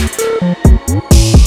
Música